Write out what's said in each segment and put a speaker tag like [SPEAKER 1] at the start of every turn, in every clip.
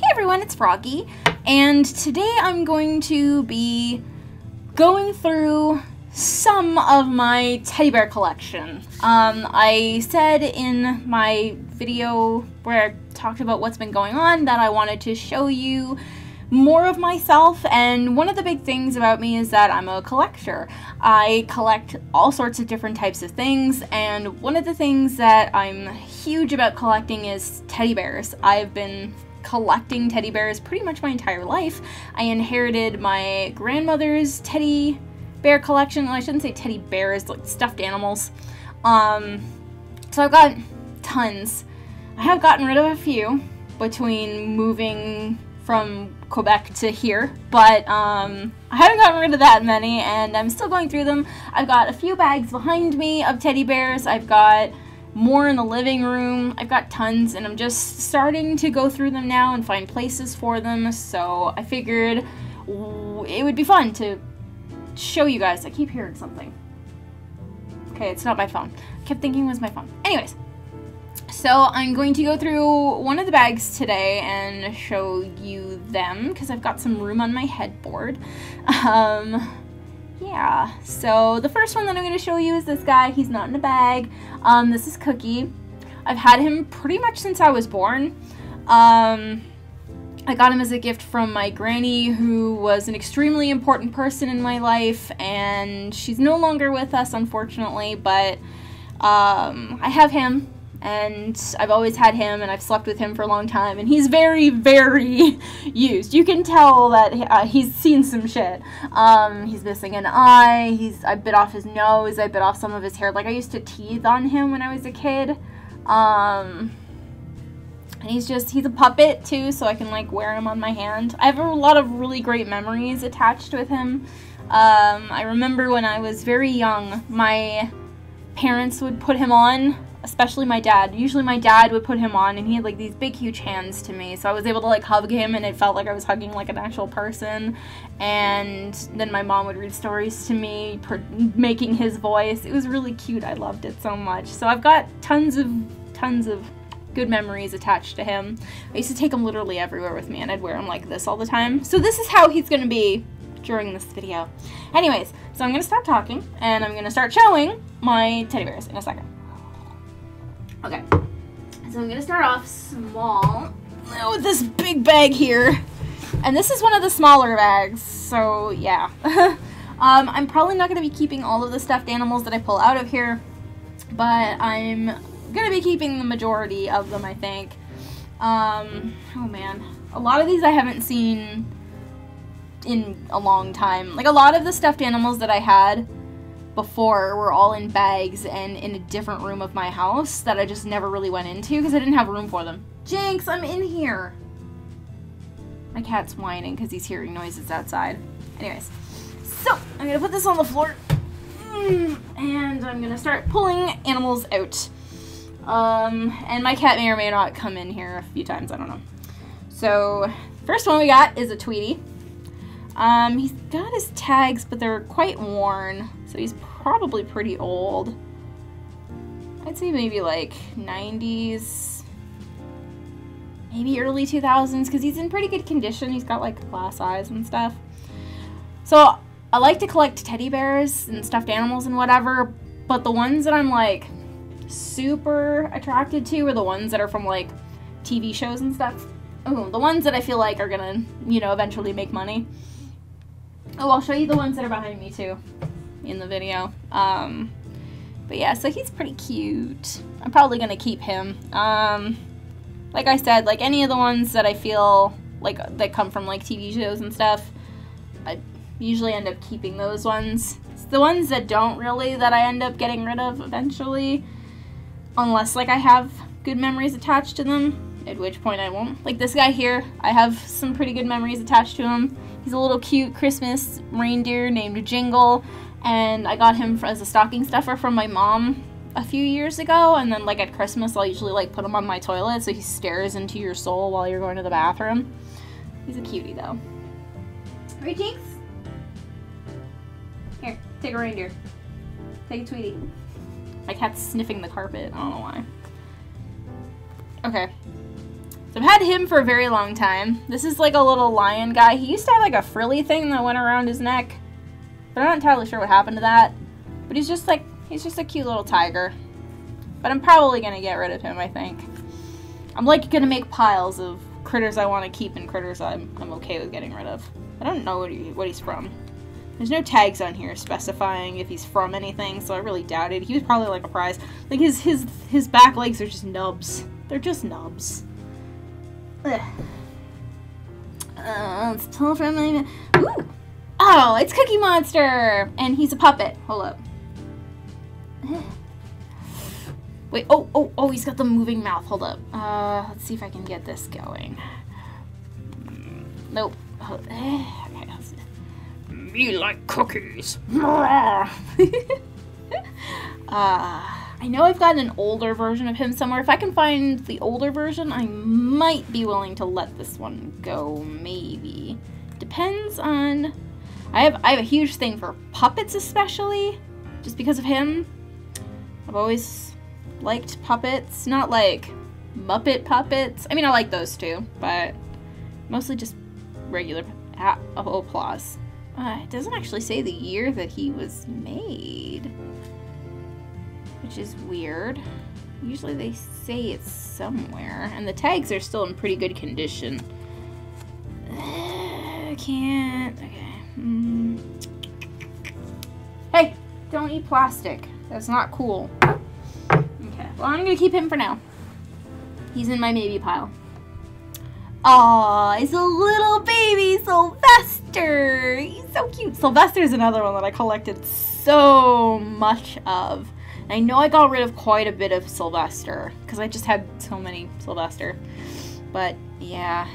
[SPEAKER 1] Hey everyone, it's Froggy, and today I'm going to be going through some of my teddy bear collection. Um, I said in my video where I talked about what's been going on that I wanted to show you more of myself and one of the big things about me is that I'm a collector. I collect all sorts of different types of things and one of the things that I'm huge about collecting is teddy bears. I've been collecting teddy bears pretty much my entire life. I inherited my grandmother's teddy bear collection. Well, I shouldn't say teddy bears, like stuffed animals. Um, so I've got tons. I have gotten rid of a few between moving from Quebec to here, but um, I haven't gotten rid of that many, and I'm still going through them. I've got a few bags behind me of teddy bears. I've got more in the living room. I've got tons, and I'm just starting to go through them now and find places for them, so I figured it would be fun to show you guys. I keep hearing something. Okay, it's not my phone. I kept thinking it was my phone. Anyways, so I'm going to go through one of the bags today and show you them because I've got some room on my headboard. Um, yeah, so the first one that I'm going to show you is this guy. He's not in a bag. Um, this is Cookie. I've had him pretty much since I was born. Um, I got him as a gift from my granny, who was an extremely important person in my life, and she's no longer with us, unfortunately, but um, I have him and I've always had him and I've slept with him for a long time and he's very very used. You can tell that uh, he's seen some shit. Um, he's missing an eye he's I bit off his nose I bit off some of his hair. Like I used to teeth on him when I was a kid. Um, and he's just he's a puppet too so I can like wear him on my hand. I have a lot of really great memories attached with him. Um, I remember when I was very young my parents would put him on especially my dad. Usually my dad would put him on and he had like these big huge hands to me. So I was able to like hug him and it felt like I was hugging like an actual person. And then my mom would read stories to me making his voice. It was really cute. I loved it so much. So I've got tons of tons of good memories attached to him. I used to take him literally everywhere with me and I'd wear him like this all the time. So this is how he's going to be during this video. Anyways, so I'm going to stop talking and I'm going to start showing my teddy bears in a second. Okay, so I'm gonna start off small with this big bag here. And this is one of the smaller bags, so yeah. um, I'm probably not gonna be keeping all of the stuffed animals that I pull out of here, but I'm gonna be keeping the majority of them, I think. Um, oh man. A lot of these I haven't seen in a long time. Like a lot of the stuffed animals that I had before we were all in bags and in a different room of my house that I just never really went into because I didn't have room for them. Jinx, I'm in here. My cat's whining because he's hearing noises outside. Anyways, so I'm gonna put this on the floor mm, and I'm gonna start pulling animals out. Um, and my cat may or may not come in here a few times, I don't know. So, first one we got is a Tweety. Um, he's got his tags, but they're quite worn, so he's probably pretty old. I'd say maybe like 90s, maybe early 2000s, because he's in pretty good condition. He's got like glass eyes and stuff. So I like to collect teddy bears and stuffed animals and whatever, but the ones that I'm like super attracted to are the ones that are from like TV shows and stuff. Oh, the ones that I feel like are gonna, you know, eventually make money. Oh, I'll show you the ones that are behind me too in the video. Um, but yeah, so he's pretty cute. I'm probably going to keep him. Um, like I said, like any of the ones that I feel like that come from like TV shows and stuff, I usually end up keeping those ones. It's the ones that don't really that I end up getting rid of eventually, unless like I have good memories attached to them, at which point I won't. Like this guy here, I have some pretty good memories attached to him. He's a little cute Christmas reindeer named Jingle and I got him as a stocking stuffer from my mom a few years ago and then like at Christmas I'll usually like put him on my toilet so he stares into your soul while you're going to the bathroom. He's a cutie though. Right, Jinx? Here, take a reindeer. Take a Tweety. My cat's sniffing the carpet. I don't know why. Okay. So I've had him for a very long time. This is like a little lion guy. He used to have like a frilly thing that went around his neck. But I'm not entirely sure what happened to that. But he's just like, he's just a cute little tiger. But I'm probably to get rid of him, I think. I'm like to make piles of critters I want to keep and critters I'm, I'm okay with getting rid of. I don't know what, he, what he's from. There's no tags on here specifying if he's from anything, so I really doubt it. He was probably like a prize. Like his his his back legs are just nubs. They're just nubs. Ugh. Uh, let's tell from my Ooh! Oh, it's Cookie Monster! And he's a puppet. Hold up. Wait, oh, oh, oh, he's got the moving mouth. Hold up. Uh, let's see if I can get this going. Nope. Okay, Me like cookies. uh, I know I've got an older version of him somewhere. If I can find the older version, I might be willing to let this one go, maybe. Depends on... I have, I have a huge thing for puppets especially, just because of him. I've always liked puppets. Not like Muppet puppets. I mean, I like those too, but mostly just regular ah, oh, applause. Uh, it doesn't actually say the year that he was made, which is weird. Usually they say it's somewhere, and the tags are still in pretty good condition. I can't. Okay. Mm. Hey, don't eat plastic. That's not cool. Okay, well, I'm gonna keep him for now. He's in my maybe pile. Aw, it's a little baby Sylvester. He's so cute. Sylvester's another one that I collected so much of. I know I got rid of quite a bit of Sylvester because I just had so many Sylvester. But yeah,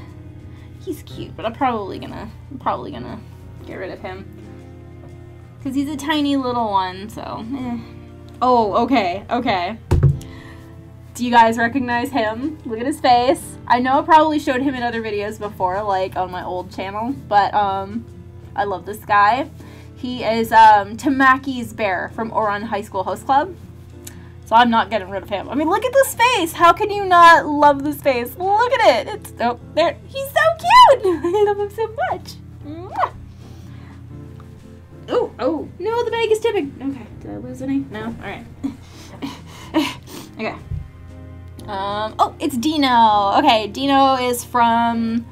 [SPEAKER 1] he's cute. But I'm probably gonna, I'm probably gonna get rid of him because he's a tiny little one. So, eh. oh, okay, okay. Do you guys recognize him? Look at his face. I know I probably showed him in other videos before, like on my old channel, but um, I love this guy. He is um, Tamaki's bear from Ouran High School Host Club. So I'm not getting rid of him. I mean, look at this face. How can you not love this face? Look at it. It's oh, there. He's so cute. I love him so much. Oh, oh, no, the bag is tipping. Okay, did I lose any? No? All right. okay. Um, oh, it's Dino. Okay, Dino is from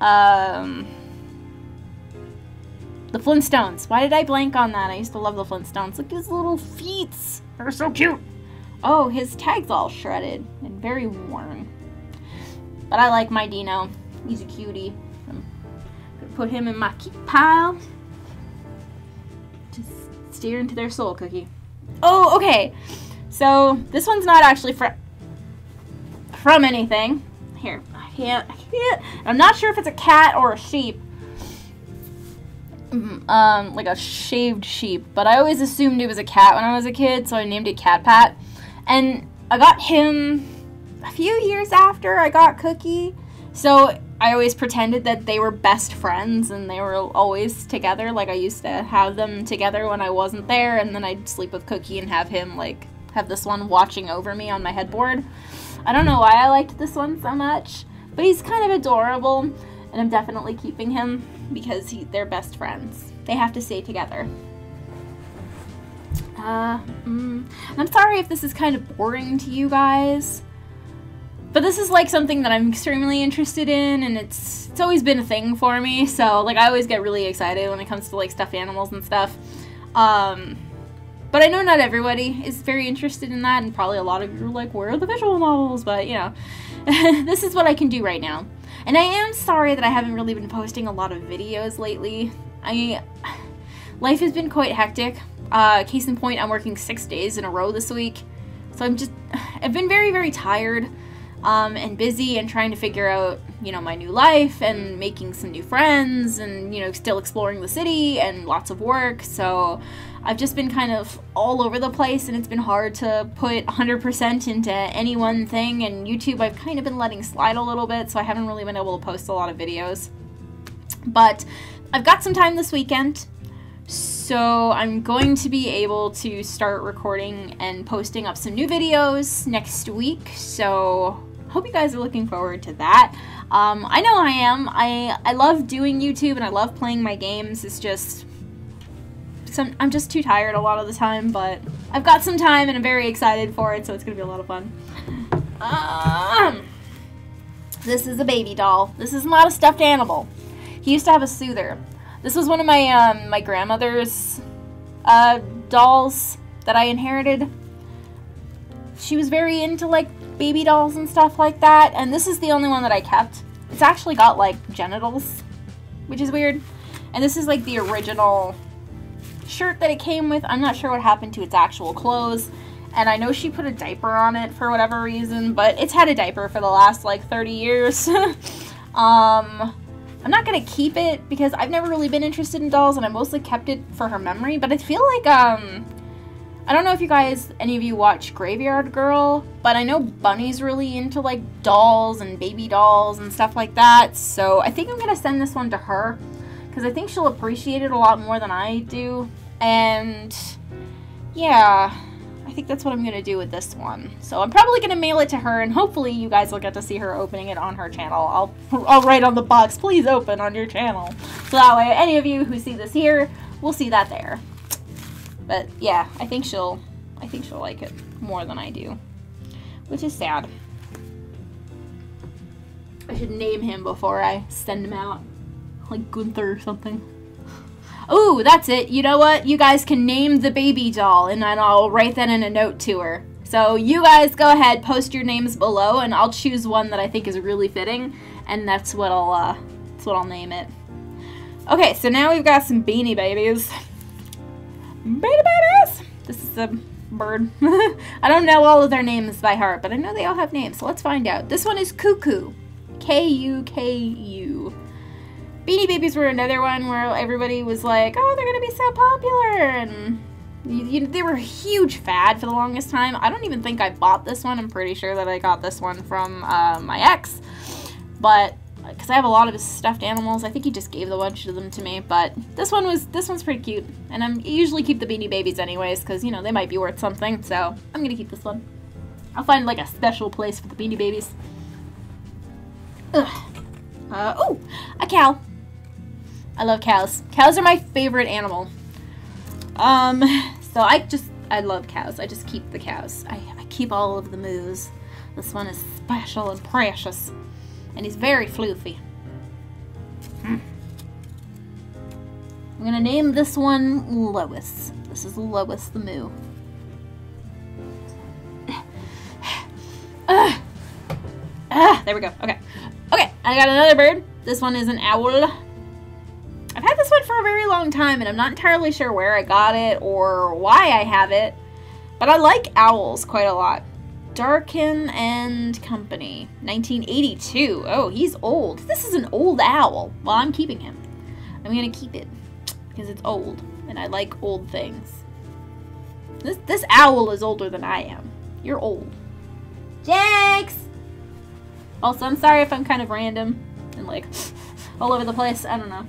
[SPEAKER 1] um, the Flintstones. Why did I blank on that? I used to love the Flintstones. Look at his little feet. They're so cute. Oh, his tag's all shredded and very worn. But I like my Dino. He's a cutie. I'm gonna put him in my keep pile. Steer into their soul cookie. Oh, okay. So this one's not actually for from anything. Here, I can't, I can't. I'm not sure if it's a cat or a sheep. Mm-hmm, um, like a shaved sheep, but I always assumed it was a cat when I was a kid, so I named it Cat Pat. And I got him a few years after I got Cookie, so I always pretended that they were best friends and they were always together. Like I used to have them together when I wasn't there, and then I'd sleep with Cookie and have him like have this one watching over me on my headboard. I don't know why I liked this one so much, but he's kind of adorable, and I'm definitely keeping him because he, they're best friends. They have to stay together. Uh, mm, I'm sorry if this is kind of boring to you guys, but this is like something that I'm extremely interested in, and it's it's always been a thing for me. So like I always get really excited when it comes to like stuffed animals and stuff. Um, but I know not everybody is very interested in that, and probably a lot of you are like, where are the visual novels? But, you know, this is what I can do right now. And I am sorry that I haven't really been posting a lot of videos lately. I, life has been quite hectic. Uh, case in point, I'm working six days in a row this week. So I'm just, I've been very, very tired um, and busy and trying to figure out, you know, my new life and making some new friends and, you know, still exploring the city and lots of work. So I've just been kind of all over the place and it's been hard to put 100% into any one thing and YouTube I've kind of been letting slide a little bit so I haven't really been able to post a lot of videos. But I've got some time this weekend so I'm going to be able to start recording and posting up some new videos next week so hope you guys are looking forward to that. Um, I know I am. I, I love doing YouTube and I love playing my games. It's just, some, I'm just too tired a lot of the time, but I've got some time and I'm very excited for it, so it's going to be a lot of fun. Um, this is a baby doll. This is not a stuffed animal. He used to have a soother. This was one of my um, my grandmother's uh, dolls that I inherited. She was very into like baby dolls and stuff like that, and this is the only one that I kept. It's actually got like genitals, which is weird. And this is like the original shirt that it came with. I'm not sure what happened to its actual clothes. And I know she put a diaper on it for whatever reason, but it's had a diaper for the last like 30 years. um, I'm not gonna keep it because I've never really been interested in dolls and I mostly kept it for her memory, but I feel like, um, I don't know if you guys, any of you watch Graveyard Girl, but I know Bunny's really into like dolls and baby dolls and stuff like that, so I think I'm gonna send this one to her because I think she'll appreciate it a lot more than I do, and yeah, I think that's what I'm going to do with this one. So I'm probably going to mail it to her, and hopefully you guys will get to see her opening it on her channel. I'll, I'll write on the box, please open on your channel. So that way any of you who see this here will see that there. But yeah, I think she'll, I think she'll like it more than I do, which is sad. I should name him before I send him out, like Gunther or something. Oh, that's it. You know what? You guys can name the baby doll, and then I'll write that in a note to her. So you guys go ahead, post your names below, and I'll choose one that I think is really fitting, and that's what I'll uh, that's what I'll name it. Okay, so now we've got some beanie babies. Beanie babies. This is a bird. I don't know all of their names by heart, but I know they all have names, so let's find out. This one is Kuku. K U K U. Beanie Babies were another one where everybody was like, oh, they're going to be so popular. And you, you, they were a huge fad for the longest time. I don't even think I bought this one. I'm pretty sure that I got this one from uh, my ex. But because I have a lot of his stuffed animals, I think he just gave a bunch of them to me. But this one was this one's pretty cute, and I'm I usually keep the Beanie Babies anyways because you know they might be worth something. So I'm gonna keep this one. I'll find like a special place for the Beanie Babies. Ugh. Uh, oh, a cow. I love cows. Cows are my favorite animal. Um, so I just, I love cows. I just keep the cows. I, I keep all of the moos. This one is special and precious. And he's very floofy. Hmm. I'm gonna name this one Lois. This is Lois the Moo. Ah, ah, there we go. Okay. Okay, I got another bird. This one is an owl. I've had this one for a very long time and I'm not entirely sure where I got it or why I have it, but I like owls quite a lot. Dakin and Company, 1982. Oh, he's old. This is an old owl. Well, I'm keeping him. I'm gonna keep it because it's old and I like old things. This, this owl is older than I am. You're old. Jax! Also, I'm sorry if I'm kind of random and like all over the place. I don't know.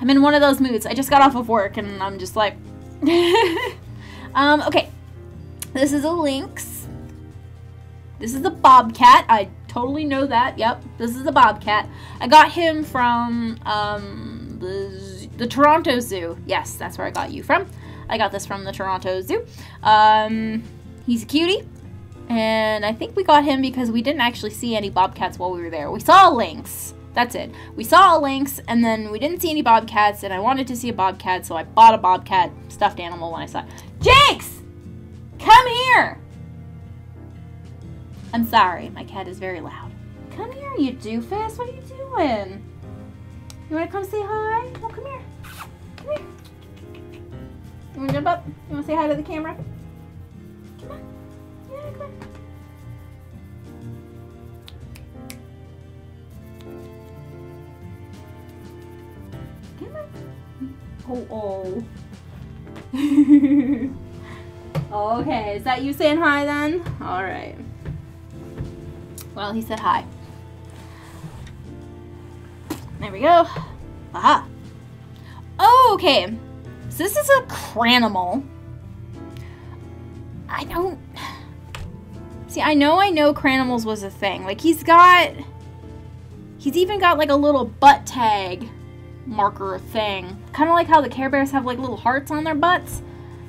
[SPEAKER 1] I'm in one of those moods. I just got off of work and I'm just like... um, okay. This is a lynx. This is a bobcat. I totally know that. Yep, this is a bobcat. I got him from um, the, the Toronto Zoo. Yes, that's where I got you from. I got this from the Toronto Zoo. Um, he's a cutie. And I think we got him because we didn't actually see any bobcats while we were there. We saw a lynx. That's it. We saw a lynx, and then we didn't see any bobcats, and I wanted to see a bobcat, so I bought a bobcat stuffed animal when I saw it. Jinx! Come here! I'm sorry, my cat is very loud. Come here, you doofus. What are you doing? You want to come say hi? Oh, come here. Come here. You want to jump up? You want to say hi to the camera? Come on. Yeah, come on. Oh, oh. okay, is that you saying hi then? Alright. Well, he said hi. There we go. Aha. Oh, okay. So this is a kranimal. I don't... See, I know I know Kranimals was a thing. Like, he's got... He's even got, like, a little butt tag marker thing. Kind of like how the Care Bears have, like, little hearts on their butts.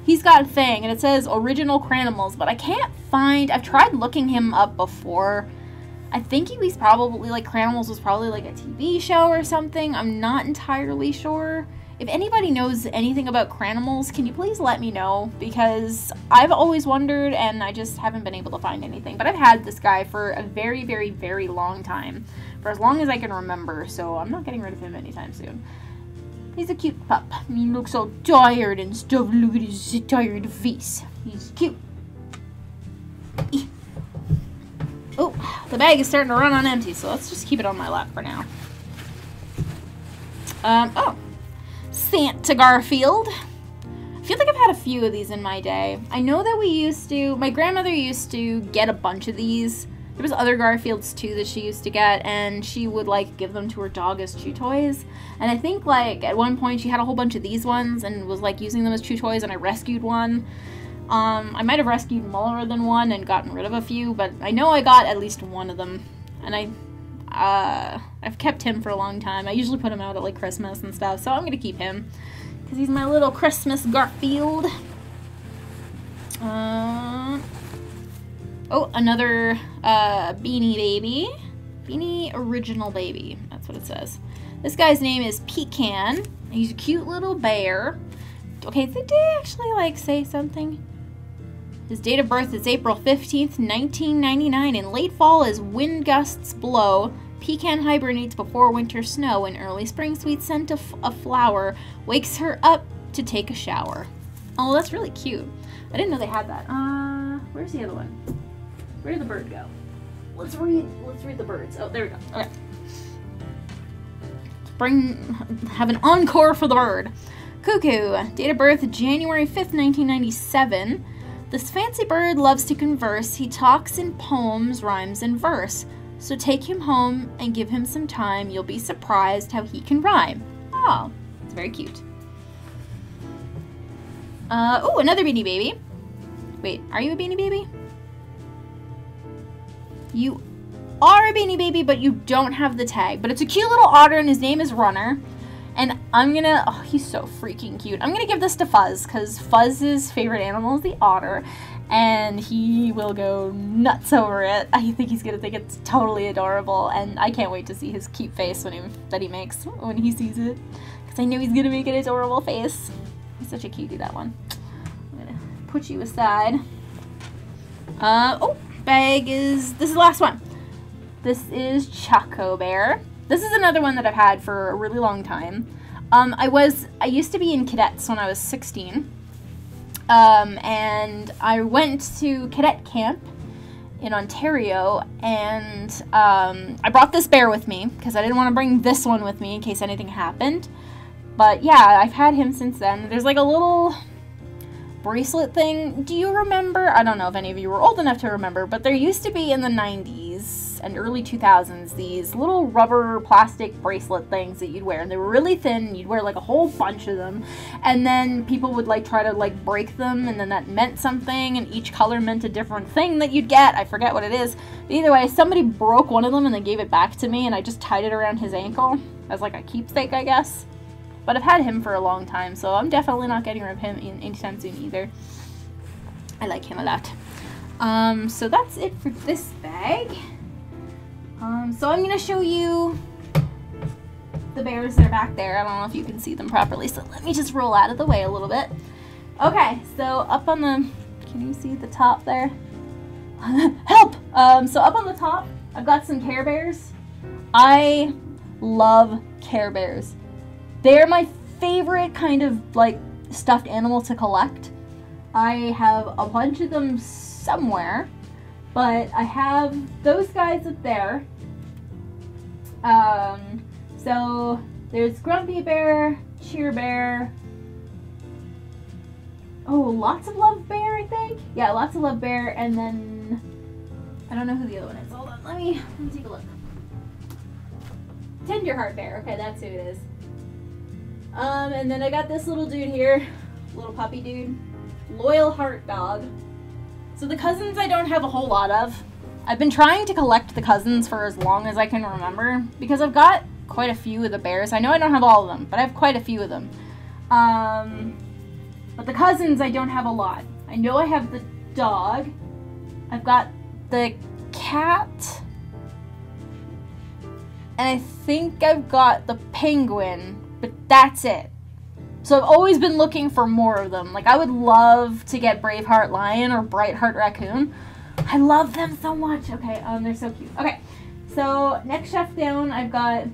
[SPEAKER 1] He's got a thing, and it says Original Kranimals, but I can't find... I've tried looking him up before. I think he was probably, like, Kranimals was probably, like, a TV show or something. I'm not entirely sure. If anybody knows anything about Kranimals, can you please let me know? Because I've always wondered and I just haven't been able to find anything. But I've had this guy for a very, very, very long time. For as long as I can remember, so I'm not getting rid of him anytime soon. He's a cute pup. He looks all tired and stuff. Look at his tired face. He's cute. The bag is starting to run on empty, so let's just keep it on my lap for now. Um, oh, Santa Garfield. I feel like I've had a few of these in my day. I know that we used to, my grandmother used to get a bunch of these. There was other Garfields too that she used to get, and she would like give them to her dog as chew toys. And I think like at one point she had a whole bunch of these ones and was like using them as chew toys, and I rescued one. Um, I might have rescued more than one and gotten rid of a few, but I know I got at least one of them. And I uh, I've kept him for a long time. I usually put him out at like Christmas and stuff, so I'm gonna keep him because he's my little Christmas Garfield. Uh, oh, another uh, Beanie Baby. Beanie Original Baby. That's what it says. This guy's name is Pecan. He's a cute little bear. Okay, did they actually like say something? His date of birth is April 15th, 1999. In late fall, as wind gusts blow, Pecan hibernates before winter snow. In early spring, sweet scent of a flower wakes her up to take a shower. Oh, that's really cute. I didn't know they had that. Uh, where's the other one? Where did the bird go? Let's read. Let's read the birds. Oh, there we go. Okay. Bring have an encore for the bird. Kuku. Date of birth January 5th, 1997. This fancy bird loves to converse. He talks in poems, rhymes, and verse. So take him home and give him some time. You'll be surprised how he can rhyme. Oh, it's very cute. Uh, oh, another Beanie Baby. Wait, are you a Beanie Baby? You are a Beanie Baby, but you don't have the tag. But it's a cute little otter, and his name is Runner. And I'm gonna, oh, he's so freaking cute. I'm gonna give this to Fuzz, because Fuzz's favorite animal is the otter and he will go nuts over it. I think he's gonna think it's totally adorable, and I can't wait to see his cute face when he that he makes when he sees it, because I know he's gonna make an adorable face. He's such a cutie, that one. I'm gonna put you aside. Uh oh, bag is this is the last one. This is Choco Bear. This is another one that I've had for a really long time. Um, I was I used to be in cadets when I was 16 um, and I went to cadet camp in Ontario, and um, I brought this bear with me because I didn't want to bring this one with me in case anything happened. But yeah, I've had him since then. There's like a little bracelet thing. Do you remember? I don't know if any of you were old enough to remember, but there used to be in the 90s and early 2000s these little rubber plastic bracelet things that you'd wear and they were really thin you'd wear like a whole bunch of them and then people would like try to like break them and then that meant something and each color meant a different thing that you'd get i forget what it is. But either way somebody broke one of them and they gave it back to me and i just tied it around his ankle as like a keepsake i guess. But i've had him for a long time so i'm definitely not getting rid of him anytime soon either. I like him a lot. Um, so that's it for this bag. Um, so I'm going to show you the bears that are back there. I don't know if you can see them properly, so let me just roll out of the way a little bit. Okay, so up on the, can you see the top there? Help! Um, so up on the top, I've got some Care Bears. I love Care Bears. They're my favorite kind of like stuffed animal to collect. I have a bunch of them somewhere, but I have those guys up there um, so there's Grumpy Bear, Cheer Bear. Oh, lots of Love Bear, I think. Yeah, lots of Love Bear, and then I don't know who the other one is. Hold on, let me let me take a look. Tenderheart Bear. Okay, that's who it is. Um, and then I got this little dude here, little puppy dude, Loyal Heart Dog. So the cousins I don't have a whole lot of. I've been trying to collect the cousins for as long as I can remember because I've got quite a few of the bears. I know I don't have all of them, but I have quite a few of them. Um, but the cousins I don't have a lot. I know I have the dog. I've got the cat. And I think I've got the penguin, but that's it. So I've always been looking for more of them. Like I would love to get Braveheart Lion or Brightheart Raccoon. I love them so much. Okay, um, they're so cute. Okay, so next shelf down, I've got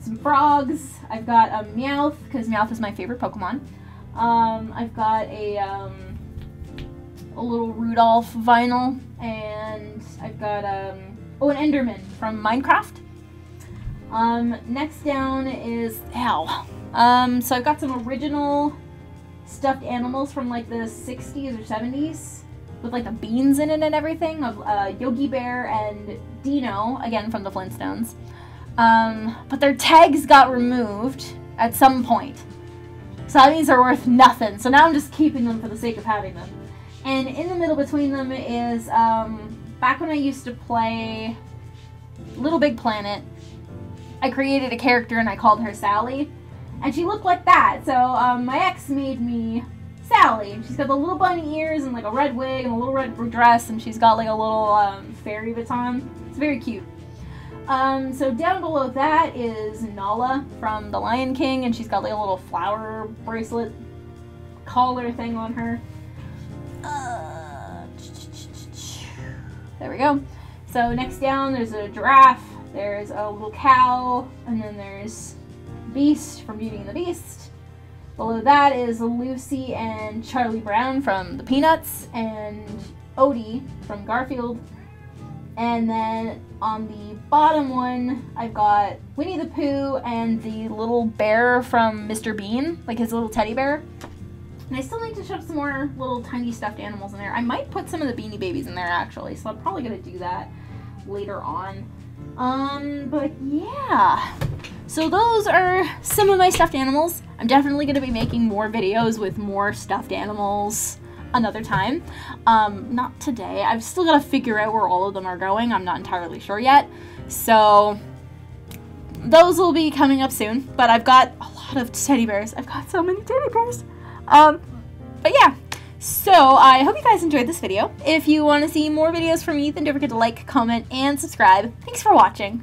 [SPEAKER 1] some frogs. I've got a Meowth because Meowth is my favorite Pokemon. Um, I've got a um, a little Rudolph vinyl, and I've got um, oh an Enderman from Minecraft. Um, next down is ow. Um, so I've got some original stuffed animals from like the 60s or 70s with like the beans in it and everything of uh, Yogi Bear and Dino, again from the Flintstones. Um, but their tags got removed at some point. So that means they're worth nothing. So now I'm just keeping them for the sake of having them. And in the middle between them is um, back when I used to play Little Big Planet, I created a character and I called her Sally. And she looked like that. So um, my ex made me Sally. She's got the little bunny ears and like a red wig and a little red dress, and she's got like a little um, fairy baton. It's very cute. Um, so down below that is Nala from The Lion King, and she's got like a little flower bracelet collar thing on her. Uh, there we go. So next down, there's a giraffe, there's a little cow, and then there's Beast from Beauty and the Beast. Below that is Lucy and Charlie Brown from The Peanuts, and Odie from Garfield. And then on the bottom one, I've got Winnie the Pooh and the little bear from Mr. Bean, like his little teddy bear. And I still need to shove some more little tiny stuffed animals in there. I might put some of the Beanie Babies in there actually, so I'm probably gonna do that later on. Um, but yeah. So those are some of my stuffed animals. I'm definitely gonna be making more videos with more stuffed animals another time. Um, not today. I've still got to figure out where all of them are going. I'm not entirely sure yet. So those will be coming up soon. But I've got a lot of teddy bears. I've got so many teddy bears. Um, but yeah. So I hope you guys enjoyed this video. If you want to see more videos from me, then don't forget to like, comment, and subscribe. Thanks for watching.